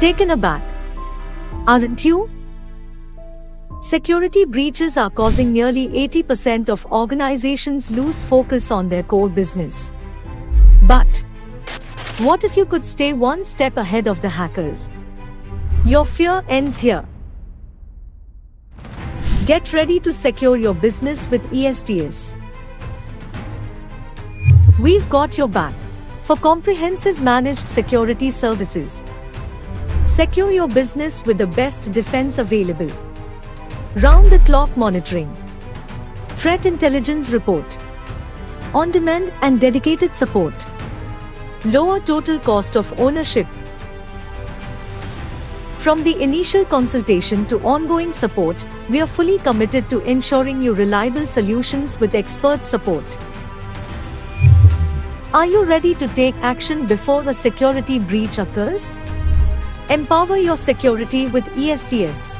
Taken aback. Aren't you? Security breaches are causing nearly 80% of organizations lose focus on their core business. But what if you could stay one step ahead of the hackers? Your fear ends here. Get ready to secure your business with ESDS. We've got your back for comprehensive managed security services. Secure your business with the best defense available. Round the clock monitoring. Threat intelligence report. On demand and dedicated support. Lower total cost of ownership. From the initial consultation to ongoing support, we are fully committed to ensuring you reliable solutions with expert support. Are you ready to take action before a security breach occurs? Empower your security with ESDS.